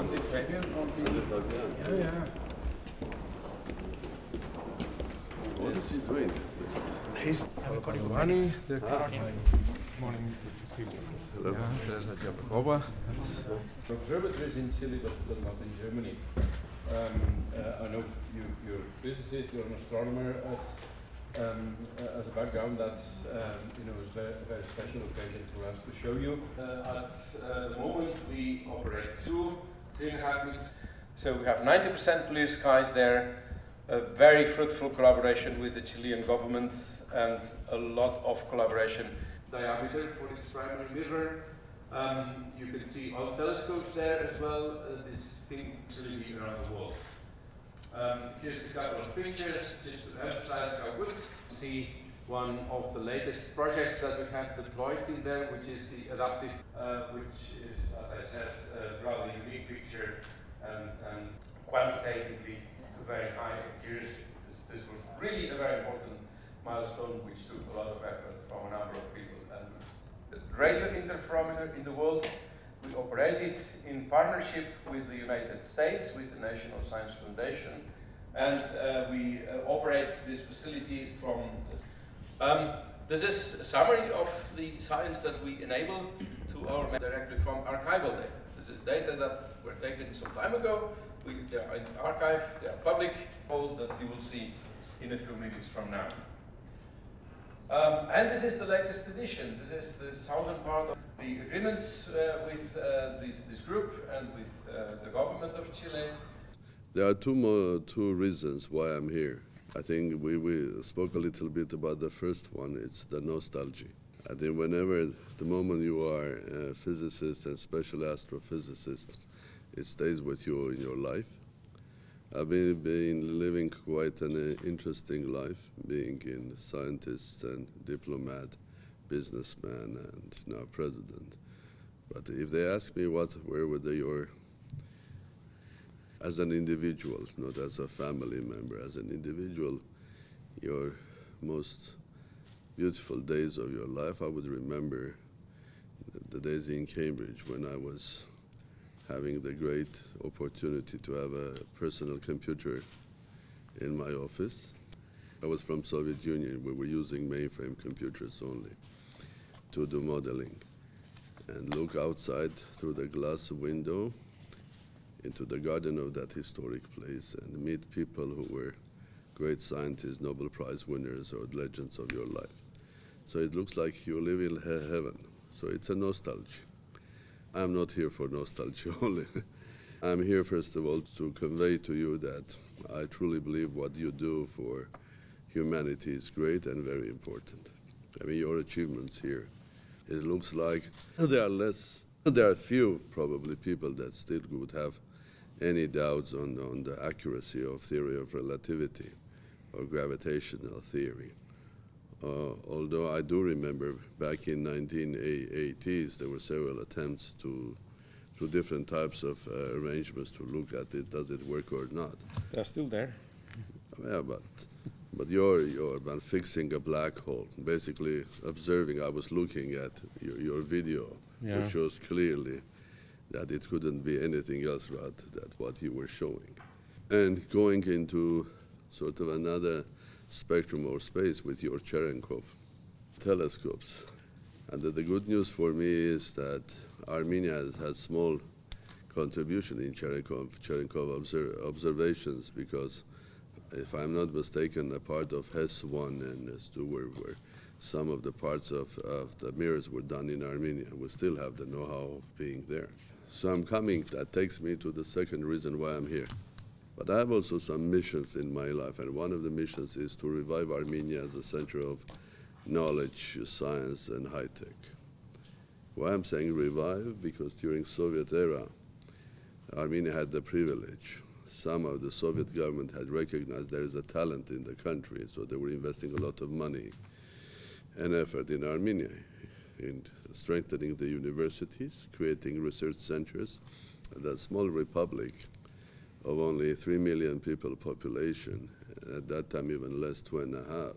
Andy Fabian on the. Yeah, yeah. What is he doing? He's money. The morning people. Hello. Yeah, there's a Jabakova. Observatories in Chile, but, not in Germany. Um, uh, I know you, you're a physicist, you're an astronomer. As, um, uh, as a background, that's um, you know, a very, very special occasion for us to show you. Uh, at uh, the moment, we operate two, three and a half meters. So we have 90% clear skies there, a very fruitful collaboration with the Chilean government, and a lot of collaboration. Diameter for its primary mirror. Um, you can see all telescopes there as well. Uh, this thing actually around the world. Um, here's a couple of pictures just to emphasize how good. See one of the latest projects that we have deployed in there, which is the adaptive, uh, which is, as I said, a rather unique picture and, and quantitatively very high accuracy. This, this was really a very important milestone which took a lot of effort from a number of people. And the radio interferometer in the world we operate it in partnership with the United States, with the National Science Foundation, and uh, we uh, operate this facility from. Um, this is a summary of the science that we enable to our directly from archival data. This is data that were taken some time ago. We, they are in the archive, they are public, all that you will see in a few minutes from now. Um, and this is the latest edition. This is the southern part of the agreements uh, with uh, this, this group and with uh, the government of Chile. There are two more, two reasons why I'm here. I think we, we spoke a little bit about the first one. It's the nostalgia. I think whenever the moment you are a physicist and special astrophysicist, it stays with you in your life. I've been, been living quite an uh, interesting life, being in scientist and diplomat, businessman, and now president. But if they ask me what, where were they your, as an individual, not as a family member, as an individual, your most beautiful days of your life, I would remember the days in Cambridge when I was having the great opportunity to have a personal computer in my office. I was from Soviet Union. We were using mainframe computers only to do modeling and look outside through the glass window into the garden of that historic place and meet people who were great scientists, Nobel Prize winners, or legends of your life. So it looks like you live in he heaven. So it's a nostalgia. I'm not here for nostalgia only. I'm here, first of all, to convey to you that I truly believe what you do for humanity is great and very important. I mean, your achievements here. It looks like there are less, there are few probably people that still would have any doubts on, on the accuracy of theory of relativity or gravitational theory. Uh, although I do remember back in 1980s, there were several attempts to, through different types of uh, arrangements to look at it, does it work or not? They're still there. Yeah, but, but you're, you're about fixing a black hole, basically observing, I was looking at your, your video, Yeah. which shows clearly that it couldn't be anything else but that what you were showing. And going into sort of another spectrum or space with your Cherenkov telescopes. And the, good news for me is that Armenia has had small contribution in Cherenkov, Cherenkov obser- observations because if I'm not mistaken, a part of H.E.S.S. 1 and H.E.S.S. 2 were, were some of the parts of, of the mirrors were done in Armenia. We still have the know-how of being there. So I'm coming, that takes me to the second reason why I'm here. But I have also some missions in my life, and one of the missions is to revive Armenia as a center of knowledge, science, and high tech. Why I'm saying revive? Because during Soviet era, Armenia had the privilege. Some of the Soviet government had recognized there is a talent in the country, so they were investing a lot of money and effort in Armenia, in strengthening the universities, creating research centers. That small republic of only 3 million people population, at that time even less, two and a half,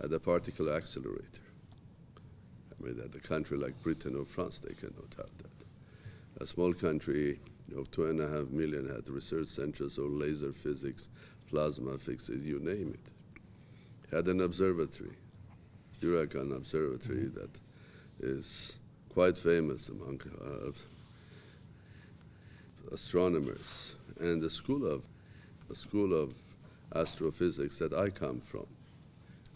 had a particle accelerator. I mean, that a country like Britain or France, they cannot have that. A small country of two and a half million had research centers or laser physics, plasma physics, you name it. Had an observatory, Byurakan Observatory, that is quite famous among uh, astronomers, and the school of the school of astrophysics that I come from.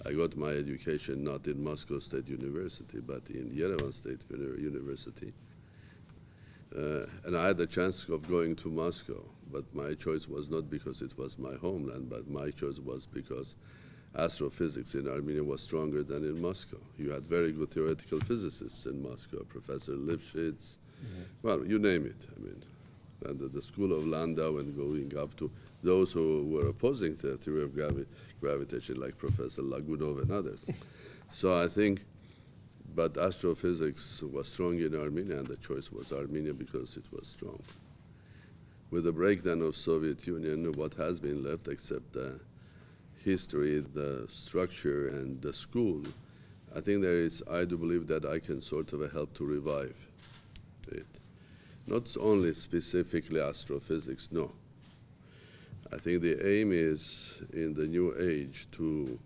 I got my education not in Moscow State University, but in Yerevan State University. Uh, and I had the chance of going to Moscow, but my choice was not because it was my homeland, but my choice was because astrophysics in Armenia was stronger than in Moscow. You had very good theoretical physicists in Moscow, Professor Lifshitz, well, you name it. I mean, and the, the school of Landau and going up to those who were opposing the theory of gravi- gravitation, like Professor Logunov and others. so I think, but astrophysics was strong in Armenia, and the choice was Armenia because it was strong. With the breakdown of Soviet Union, what has been left except the history, the structure, and the school, I think there is, I do believe that I can sort of help to revive it. Not only specifically astrophysics, no. I think the aim is in the new age to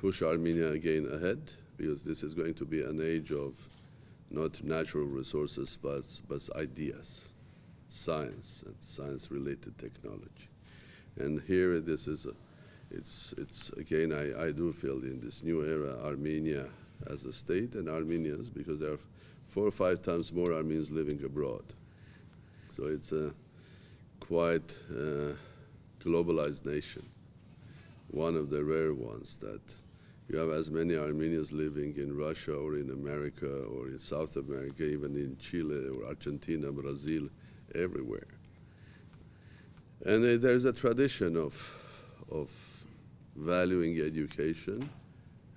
push Armenia again ahead because this is going to be an age of not natural resources but, but ideas, science and science related technology. And here this is a, it's, it's again, I, I do feel in this new era, Armenia as a state and Armenians, because there are four or five times more Armenians living abroad. So it's a quite uh, globalized nation, one of the rare ones that you have as many Armenians living in Russia or in America or in South America, even in Chile or Argentina, Brazil, everywhere. And uh, there's a tradition of, of valuing education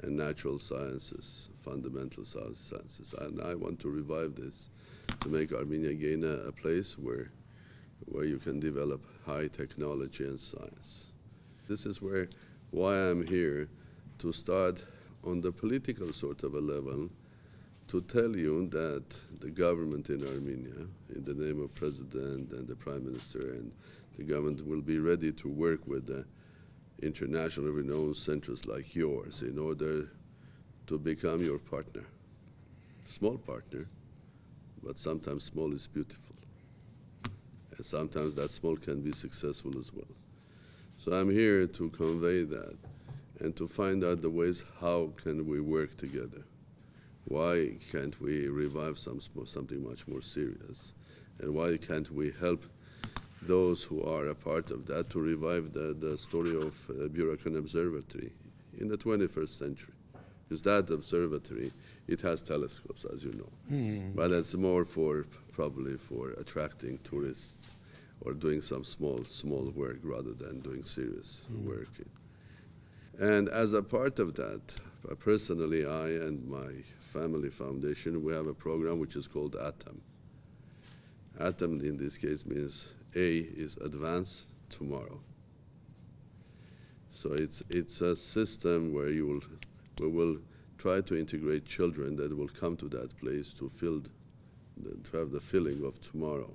and natural sciences, fundamental sciences. And I want to revive this to make Armenia again a, a place where, where you can develop high technology and science. This is where why I'm here to start on the political sort of a level to tell you that the government in Armenia, in the name of president and the prime minister and the government will be ready to work with the international renowned centers like yours in order to become your partner. Small partner, but sometimes small is beautiful. And sometimes that small can be successful as well. So I'm here to convey that and to find out the ways how can we work together. Why can't we revive some, something much more serious? And why can't we help those who are a part of that to revive the, the story of uh, Byurakan Observatory in the 21st century? Because that observatory, it has telescopes, as you know, but it's more for probably for attracting tourists or doing some small small work rather than doing serious work. And as a part of that, uh, personally, I and my family foundation, we have a program which is called ATOM. ATOM in this case means A is advanced tomorrow. So it's it's a system where you will we will try to integrate children that will come to that place to feel the, to have the feeling of tomorrow.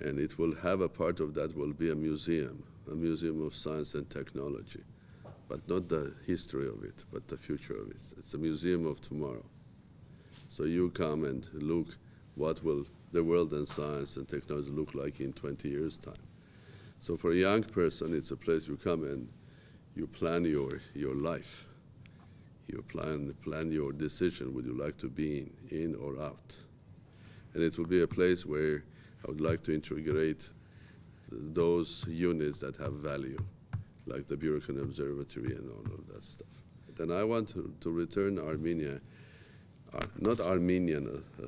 And it will have a part of that will be a museum, a museum of science and technology, but not the history of it, but the future of it. It's a museum of tomorrow. So you come and look what will the world and science and technology look like in 20 years' time. So for a young person, it's a place you come and you plan your, your life. You plan, plan your decision, would you like to be in, in or out? And it will be a place where I would like to integrate those units that have value, like the Byurakan Observatory and all of that stuff. Then I want to, to return Armenia, not Armenian uh, uh,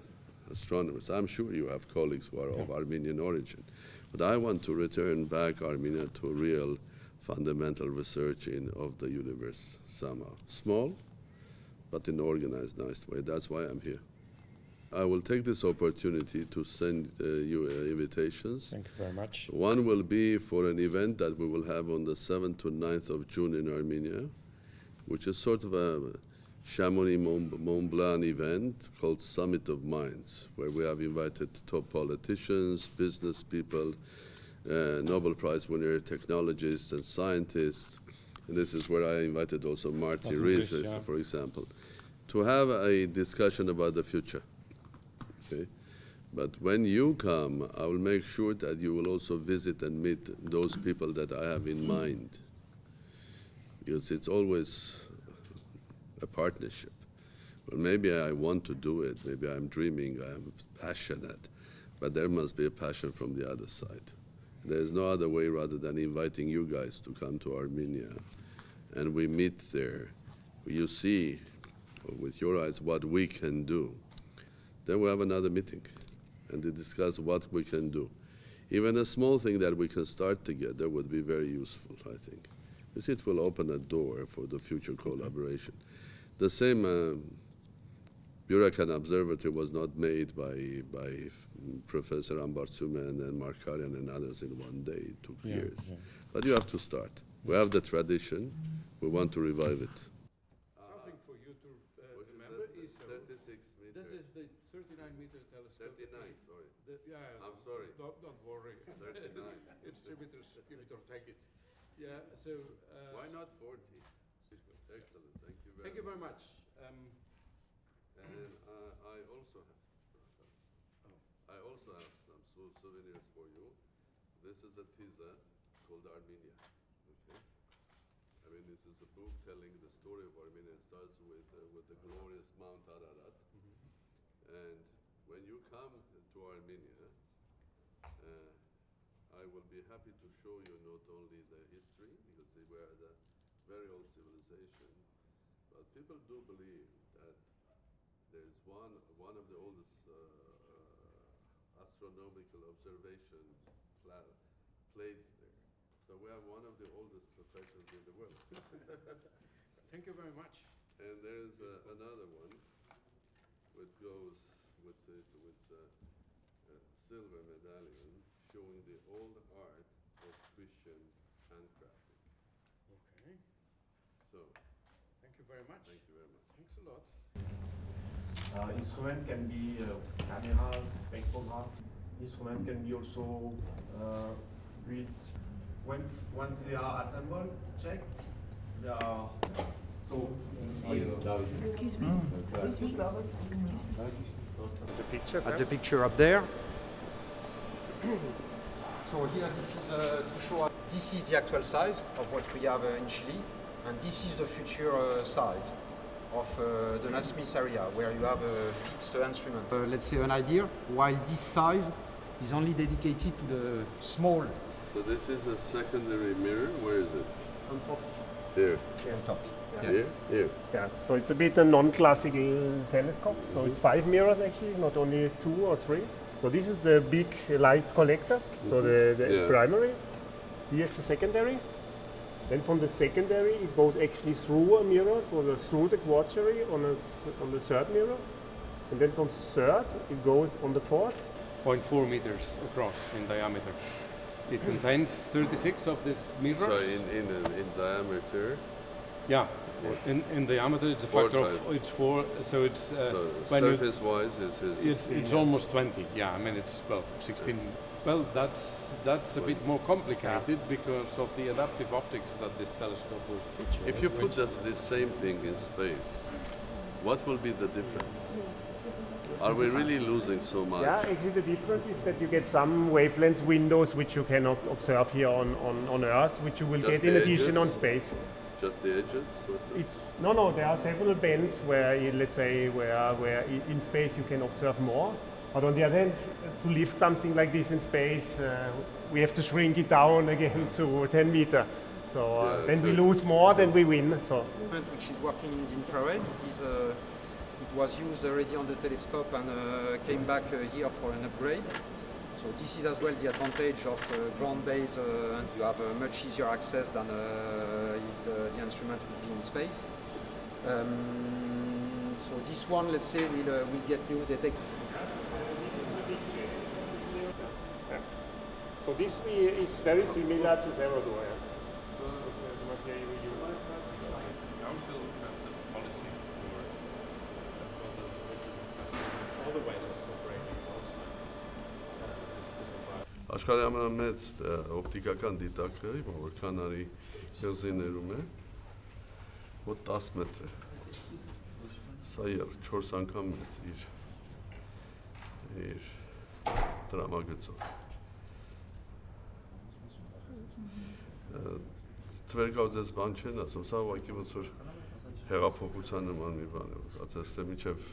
astronomers. I'm sure you have colleagues who are of Armenian origin, but I want to return back Armenia to real fundamental research in of the universe somehow. Small, but in organized, nice way. That's why I'm here. I will take this opportunity to send uh, you uh, invitations. Thank you very much. One will be for an event that we will have on the 7th to 9th of June in Armenia, which is sort of a Chamonix Mont, Blanc event called Summit of Minds, where we have invited top politicians, business people, uh, Nobel Prize winner, technologists, and scientists. And this is where I invited also Marty Rees, yeah. for example, to have a discussion about the future. Okay? But when you come, I will make sure that you will also visit and meet those people that I have in mind. Because it's always a partnership. Well, maybe I want to do it, maybe I'm dreaming, I'm passionate, but there must be a passion from the other side. There's no other way rather than inviting you guys to come to Armenia and we meet there. You see with your eyes what we can do. Then we have another meeting and to discuss what we can do. Even a small thing that we can start together would be very useful, I think. Because it will open a door for the future collaboration. The same um, Byurakan Observatory was not made by, by Professor Ambartsumian and Markarian and others in one day. It took Yeah, years. yeah. But you have to start. We have the tradition. We want to revive it. Something for you to uh, remember is uh, this is the 39 meter telescope. 39, sorry. The- yeah, I'm sorry. Don't, don't worry. 39. it's Jupiter's give it or take it. Yeah. So. Uh, Why not 40? Excellent. Thank you very Thank you much. very much. Um, And uh, I also have, I also have some sou- souvenirs for you. This is a teaser called Armenia. Okay. I mean, this is a book telling the story of Armenia. It starts with uh, with the glorious Mount Ararat. And when you come to Armenia, uh, I will be happy to show you not only the history, because they were the very old civilization, but people do believe that there is one, one of the oldest uh, uh, astronomical observation pla- plates there. So we have one of the oldest professions in the world. thank you very much. And there's uh, another one which goes with this, with a, a silver medallion showing the old art of Christian handcrafting. Okay. So, Thank you very much. thank you very much. Thanks a lot. Uh, instrument can be uh, cameras, spectrograph. Instrument can be also uh, built. Once, once they are assembled, checked, they are so. Excuse me. Excuse me. Excuse me. The picture. at the picture up there. so here this is uh, to show this is the actual size of what we have uh, in Chile and this is the future uh, size of uh, the Nasmyth area where you have a fixed instrument. Uh, let's say an idea while this size is only dedicated to the small So this is a secondary mirror. Where is it? On top. Here. Here on top. Yeah. Here? Here. Yeah, so it's a bit a non-classical telescope. So it's five mirrors actually, not only two or three. So this is the big light collector, so the, the Yeah. primary. Here's the secondary. Then from the secondary, it goes actually through a mirror, so the, through the quaternary on, a s on the third mirror. And then from third, it goes on the fourth. 0.4 meters across in diameter. It contains 36 of these mirrors. So mirrors. in, in, in diameter, yeah. In, in diameter, it's a factor of it's four. So it's uh, so when you, surface-wise, is is it's it's almost 20. Yeah, I mean it's well 16. Well, that's that's a bit more complicated because of the adaptive optics that this telescope will feature. If you put which- this, this same thing in space, what will be the difference? Are we really losing so much? Yeah, actually the difference is that you get some wavelength windows which you cannot observe here on, on, on Earth, which you will Just get in addition edges? on space. Just the edges? sort of? It's no, no. There are several bands where, you- let's say, where where in space you can observe more. But on the other hand, to lift something like this in space, uh, we have to shrink it down again to 10 meter. So uh, Yeah, then we lose more than we win. So instrument which is working in the infrared. It is uh, it was used already on the telescope and uh, came back uh, here for an upgrade. So this is as well the advantage of uh, ground-based. Uh, you have a much easier access than uh, if the, the instrument would be in space. Um, so this one, let's say, will uh, will get new detect. So this is very similar to Zerodware. So the material we use. The council has a policy for, for the social discussion, all the ways of cooperating outside uh, this, this environment. Աշխարհի ամենամեծ օպտիկական դիտակը, հիմա որ Կանարի հյուսի ներում է, մոտ 10 մետր է։ Սա եր 4 անգամ մեծ իր իր դրամագծով։ Ը, Թվերկավ ձեզ բան չեն ասում, սա ուղղակի ոնց որ հեղափոխության նման մի բան է, ասես թե միջև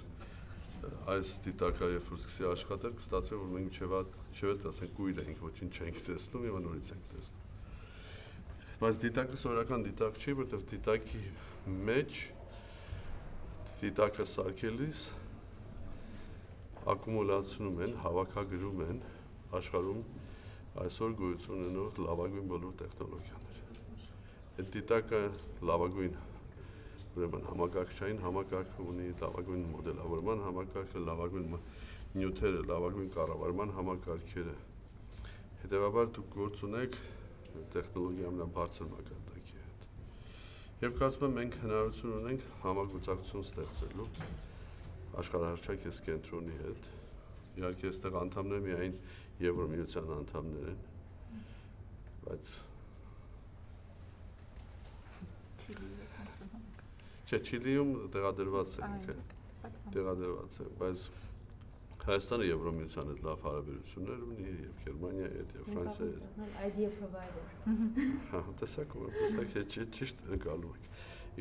այս դիտակը երբ որ սկսի աշխատել, կստացվի որ մենք միջև չեւետ ասենք կույր ենք, ոչինչ չենք տեսնում եւ նորից ենք տեսնում։ Բայց դիտակը սովորական դիտակ չի, որովհետեւ դիտակի մեջ դիտակը սարքելիս ակումուլացնում են, հավաքագրում են աշխարհում այսօր գոյություն ունենող լավագույն բոլոր տեխնոլոգիաներ։ Այդ դիտակը լավագույն ուրեմն համակարգչային համակարգը ունի լավագույն մոդելավորման համակարգը, լավագույն նյութերը, լավագույն կառավարման համակարգերը։ Հետևաբար դուք գործ ունեք տեխնոլոգիա ամենաբարձր մակարդակի հետ։ Եվ կարծում եմ մենք հնարավորություն ունենք համագործակցություն ստեղծելու աշխարհահռչակ կենտրոնի հետ։ Իհարկե այստեղ անդամներ միայն Եվրոմիության անդամներ են, բայց Չէ, Չիլիում տեղադրված ենք, տեղադրված է, բայց Հայաստանը Եվրոմիության հետ լավ հարաբերություններ ունի եւ Գերմանիայի հետ եւ Ֆրանսիայի հետ։ idea provider. Հա, տեսակ ու տեսակ է ճիշտ ընկալում եք։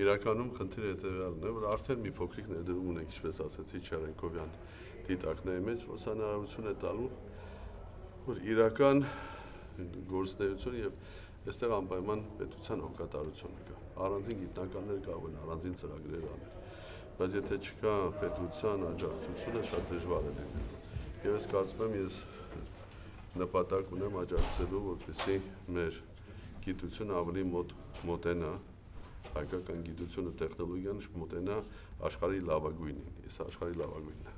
Իրականում խնդիրը հետեւյալն է, որ արդեն մի փոքրիկ ներդրում ունենք, ինչպես ասացի Չարենկովյան դիտակների մեջ, հնարավորություն է տալու, որ իրական գործնեություն եւ այստեղ անպայման պետության հոգատարությունը կա։ Առանձին գիտնականներ կա, որ առանձին ծրագրեր անել բայց եթե չկա պետության աջակցությունը շատ դժվար է լինելու։ Եվ ես կարծում եմ ես նպատակ ունեմ աջակցելու, որպեսզի մեր գիտությունը ավելի մոտ մոտենա հայկական գիտությունը տեխնոլոգիան մոտենա աշխարհի լավագույնին, իսկ աշխարհի լավագույնն է։